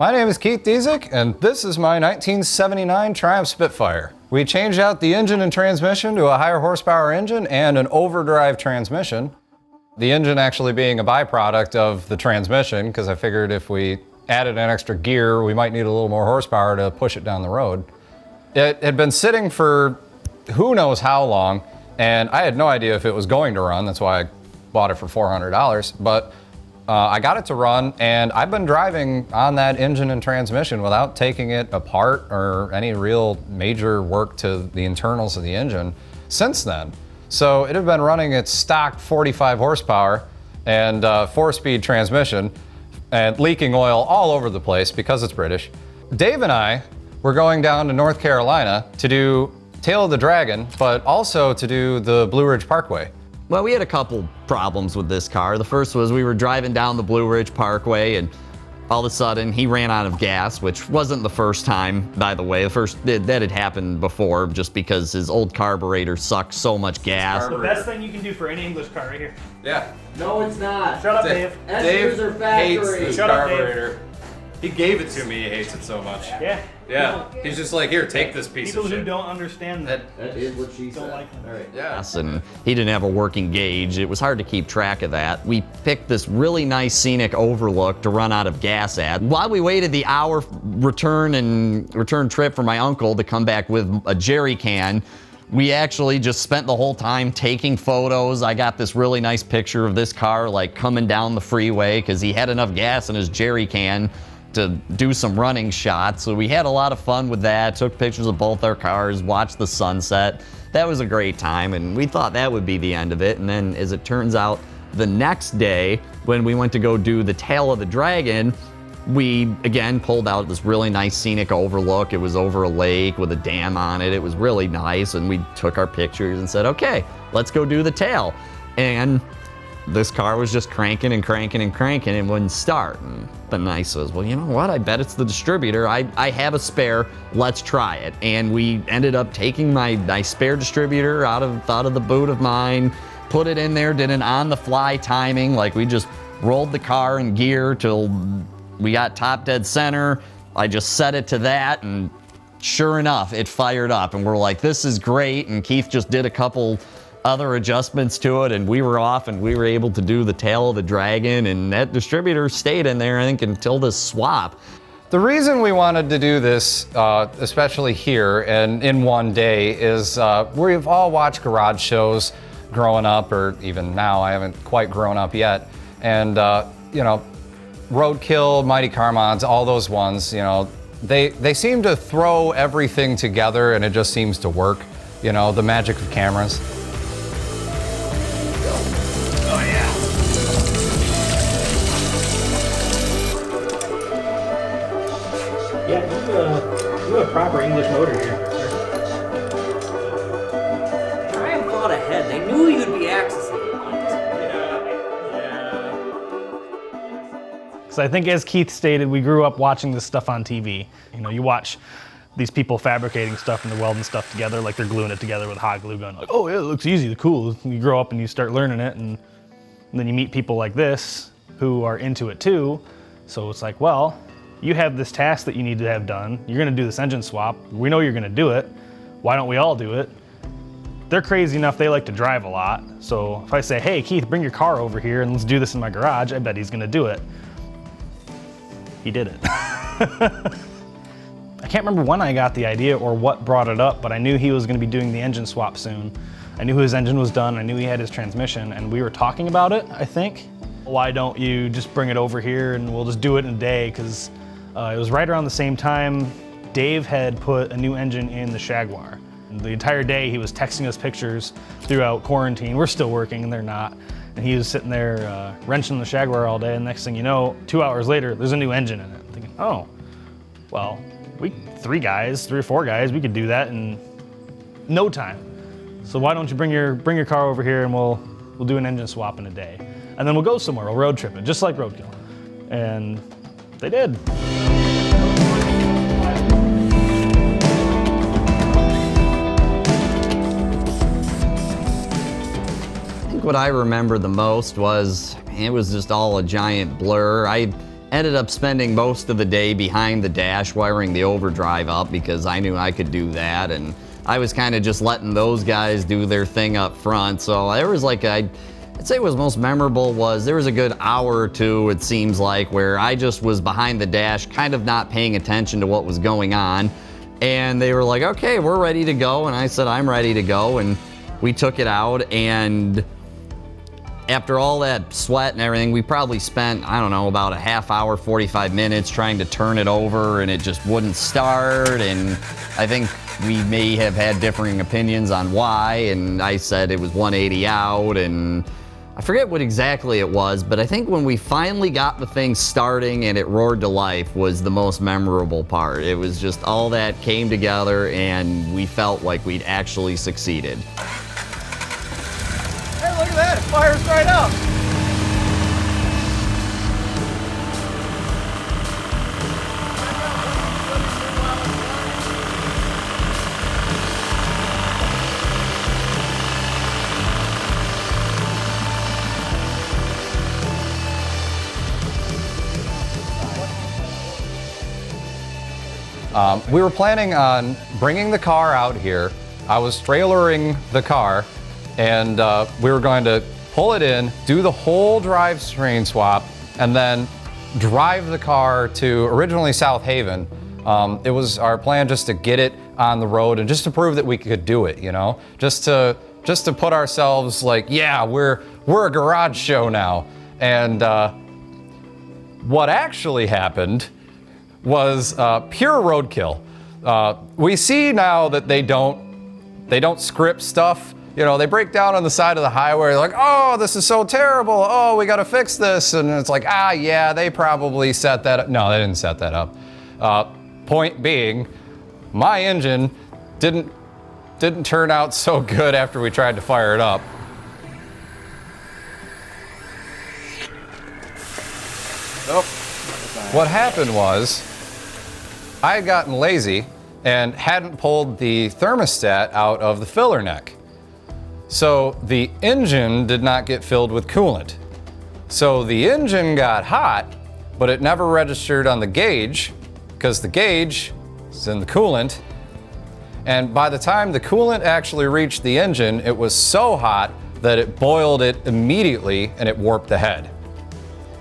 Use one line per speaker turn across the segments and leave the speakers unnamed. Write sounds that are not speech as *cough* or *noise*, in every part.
My name is Keith Dziedzic, and this is my 1979 Triumph Spitfire. We changed out the engine and transmission to a higher horsepower engine and an overdrive transmission. The engine actually being a byproduct of the transmission, because I figured if we added an extra gear, we might need a little more horsepower to push it down the road. It had been sitting for who knows how long, and I had no idea if it was going to run. That's why I bought it for $400. But uh, I got it to run, and I've been driving on that engine and transmission without taking it apart or any real major work to the internals of the engine since then. So it had been running its stock 45 horsepower and uh, four-speed transmission and leaking oil all over the place because it's British. Dave and I were going down to North Carolina to do Tail of the Dragon, but also to do the Blue Ridge Parkway.
Well, we had a couple problems with this car. The first was we were driving down the Blue Ridge Parkway and all of a sudden he ran out of gas, which wasn't the first time, by the way. The first that had happened before just because his old carburetor sucked so much gas.
The best thing you can do for any English car right here.
Yeah.
No, it's not.
Shut up, Dave.
Esters are factory.
Shut up, Dave.
He gave it to me. He hates it so much.
Yeah.
Yeah. He's just like, here, take this piece
People
of
who don't understand that.
That is what she
Don't
said.
like them.
All right.
Yeah.
and he didn't have a working gauge. It was hard to keep track of that. We picked this really nice scenic overlook to run out of gas at. While we waited the hour return and return trip for my uncle to come back with a jerry can, we actually just spent the whole time taking photos. I got this really nice picture of this car like coming down the freeway because he had enough gas in his jerry can to do some running shots. So we had a lot of fun with that. Took pictures of both our cars, watched the sunset. That was a great time, and we thought that would be the end of it. And then, as it turns out, the next day when we went to go do the Tail of the Dragon, we again pulled out this really nice scenic overlook. It was over a lake with a dam on it. It was really nice, and we took our pictures and said, "Okay, let's go do the tail." And this car was just cranking and cranking and cranking and wouldn't start. And the nice was, well, you know what? I bet it's the distributor. I, I have a spare. Let's try it. And we ended up taking my, my spare distributor out of out of the boot of mine, put it in there, did an on-the-fly timing. Like we just rolled the car in gear till we got top dead center. I just set it to that and sure enough, it fired up and we're like, this is great. And Keith just did a couple other adjustments to it and we were off and we were able to do the tail of the dragon and that distributor stayed in there, I think, until this swap.
The reason we wanted to do this, uh, especially here and in one day, is uh, we've all watched garage shows growing up, or even now. I haven't quite grown up yet. And, uh, you know, Roadkill, Mighty Car Mods, all those ones, you know, they, they seem to throw everything together and it just seems to work. You know, the magic of cameras.
Motor here.
Triumph thought ahead. They knew you'd be accessing
Because I think, as Keith stated, we grew up watching this stuff on TV. You know, you watch these people fabricating stuff and they're welding stuff together, like they're gluing it together with hot glue gun. Like, oh yeah, it looks easy, cool. You grow up and you start learning it, and, and then you meet people like this who are into it too. So it's like, well, you have this task that you need to have done. You're gonna do this engine swap. We know you're gonna do it. Why don't we all do it? they're crazy enough they like to drive a lot. So if I say, hey Keith, bring your car over here and let's do this in my garage, I bet he's gonna do it. He did it. *laughs* I can't remember when I got the idea or what brought it up, but I knew he was gonna be doing the engine swap soon. I knew his engine was done, I knew he had his transmission, and we were talking about it, I think. Why don't you just bring it over here and we'll just do it in a day? Because uh, it was right around the same time Dave had put a new engine in the Jaguar. The entire day he was texting us pictures throughout quarantine. We're still working and they're not. And he was sitting there uh, wrenching the Jaguar all day. And next thing you know, two hours later, there's a new engine in it. I'm thinking, oh, well, we three guys, three or four guys, we could do that in no time. So why don't you bring your bring your car over here and we'll we'll do an engine swap in a day, and then we'll go somewhere. We'll road trip it, just like Roadkill. And they did.
I think what I remember the most was it was just all a giant blur. I ended up spending most of the day behind the dash wiring the overdrive up because I knew I could do that and I was kind of just letting those guys do their thing up front. So there was like I I'd say what was most memorable was there was a good hour or two, it seems like, where I just was behind the dash, kind of not paying attention to what was going on. And they were like, okay, we're ready to go. And I said, I'm ready to go. And we took it out. And after all that sweat and everything, we probably spent, I don't know, about a half hour, 45 minutes trying to turn it over. And it just wouldn't start. And I think we may have had differing opinions on why. And I said it was 180 out. And I forget what exactly it was, but I think when we finally got the thing starting and it roared to life was the most memorable part. It was just all that came together and we felt like we'd actually succeeded.
Hey, look at that! It fires right up! Um, we were planning on bringing the car out here. I was trailering the car, and uh, we were going to pull it in, do the whole drivetrain swap, and then drive the car to originally South Haven. Um, it was our plan just to get it on the road and just to prove that we could do it, you know, just to just to put ourselves like, yeah, we're we're a garage show now. And uh, what actually happened was uh, pure roadkill. Uh, we see now that they don't they don't script stuff. You know, they break down on the side of the highway like, oh, this is so terrible. Oh, we got to fix this, and it's like, ah, yeah, they probably set that up. No, they didn't set that up. Uh, point being, my engine didn't didn't turn out so good after we tried to fire it up. Nope. What happened was, I had gotten lazy and hadn't pulled the thermostat out of the filler neck. So the engine did not get filled with coolant. So the engine got hot, but it never registered on the gauge because the gauge is in the coolant. And by the time the coolant actually reached the engine, it was so hot that it boiled it immediately and it warped the head.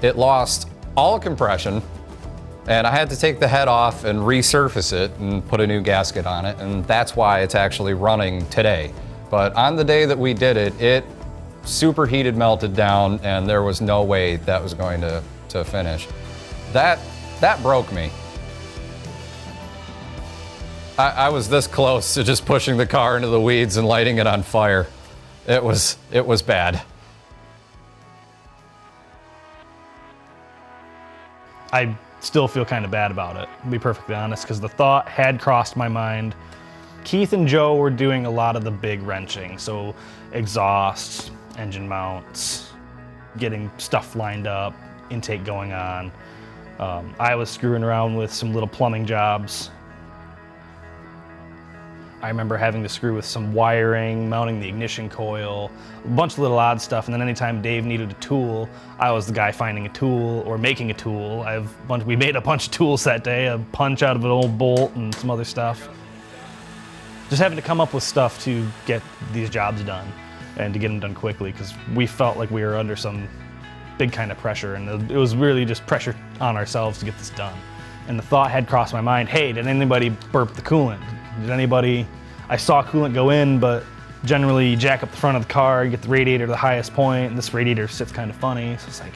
It lost all compression, and I had to take the head off and resurface it and put a new gasket on it, and that's why it's actually running today. But on the day that we did it, it superheated, melted down, and there was no way that was going to, to finish. That, that broke me. I, I was this close to just pushing the car into the weeds and lighting it on fire. It was, it was bad.
I still feel kind of bad about it, to be perfectly honest, because the thought had crossed my mind. Keith and Joe were doing a lot of the big wrenching, so exhausts, engine mounts, getting stuff lined up, intake going on. Um, I was screwing around with some little plumbing jobs. I remember having to screw with some wiring, mounting the ignition coil, a bunch of little odd stuff. And then anytime Dave needed a tool, I was the guy finding a tool or making a tool. I have bunch, we made a bunch of tools that day, a punch out of an old bolt and some other stuff. Just having to come up with stuff to get these jobs done and to get them done quickly because we felt like we were under some big kind of pressure and it was really just pressure on ourselves to get this done. And the thought had crossed my mind, hey, did anybody burp the coolant? Did anybody, I saw coolant go in, but generally you jack up the front of the car, you get the radiator to the highest point, and this radiator sits kind of funny. So it's like,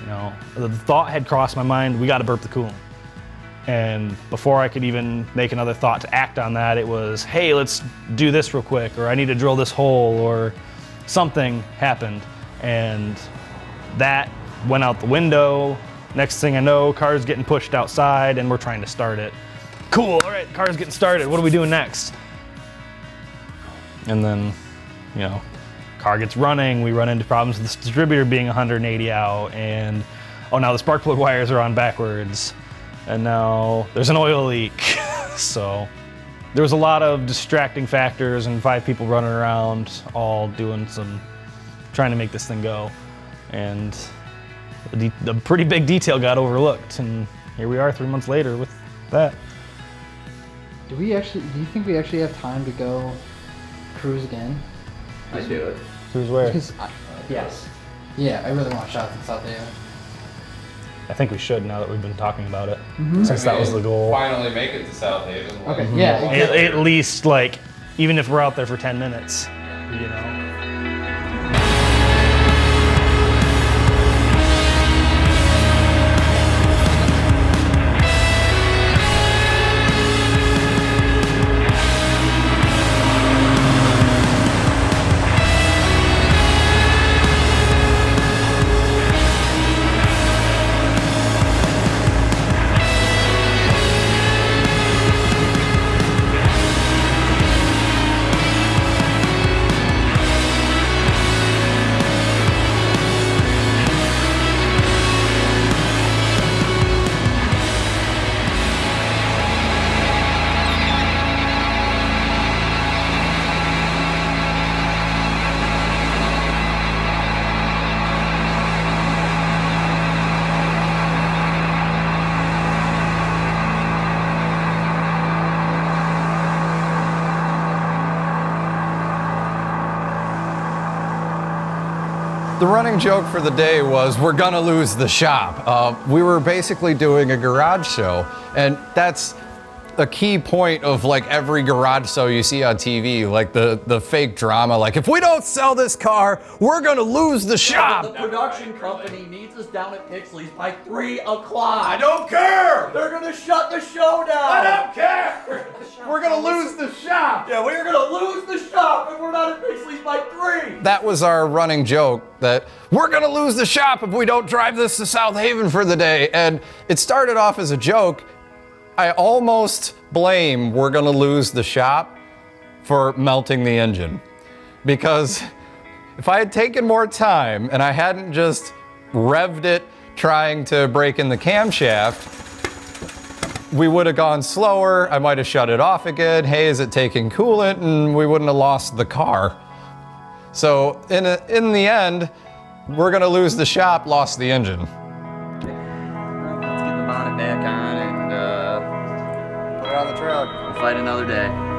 you know, the thought had crossed my mind, we gotta burp the coolant. And before I could even make another thought to act on that, it was, hey, let's do this real quick, or I need to drill this hole, or something happened. And that went out the window. Next thing I know, car's getting pushed outside and we're trying to start it. Cool, all right, car's getting started. What are we doing next? And then, you know, car gets running. We run into problems with this distributor being 180 out and, oh, now the spark plug wires are on backwards. And now there's an oil leak. *laughs* so there was a lot of distracting factors and five people running around all doing some, trying to make this thing go. And the, a pretty big detail got overlooked, and here we are three months later with that.
Do we actually? Do you think we actually have time to go cruise again?
I do it.
Cruise where?
Because I,
Yes.
yeah, I really want to shot in South Haven.
I think we should now that we've been talking about it, mm-hmm. since that was the goal.
Finally make it to South Haven.
Okay, yeah,
At, at least like, even if we're out there for 10 minutes, you know.
The running joke for the day was we're gonna lose the shop. Uh, we were basically doing a garage show, and that's a key point of like every garage show you see on TV, like the the fake drama. Like if we don't sell this car, we're gonna lose the shop.
The production company needs us down at Pixley's by 3 o'clock.
I don't care.
They're gonna shut the show down.
I don't care. We're gonna lose the shop.
Yeah, we're gonna lose the shop if we're not at Pixley's by 3.
That was our running joke that we're going to lose the shop if we don't drive this to South Haven for the day. And it started off as a joke. I almost blame we're going to lose the shop for melting the engine. Because if I had taken more time and I hadn't just revved it trying to break in the camshaft, we would have gone slower. I might have shut it off again. Hey, is it taking coolant? And we wouldn't have lost the car. So in a, in the end, we're gonna lose the shop, lost the engine.
Let's get the bonnet back on fight another day.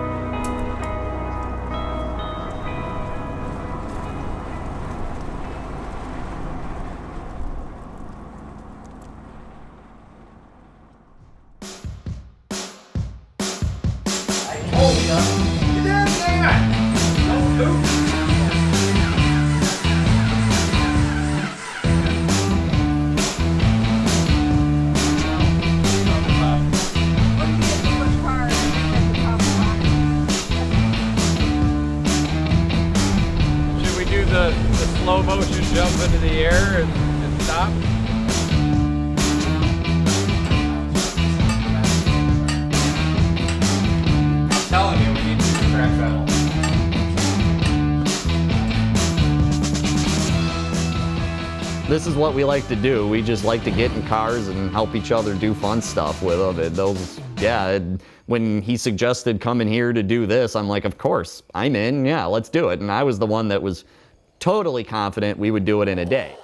This is what we like to do. We just like to get in cars and help each other do fun stuff with them. And those, yeah. when he suggested coming here to do this, I'm like, of course, I'm in. Yeah, let's do it. And I was the one that was totally confident we would do it in a day.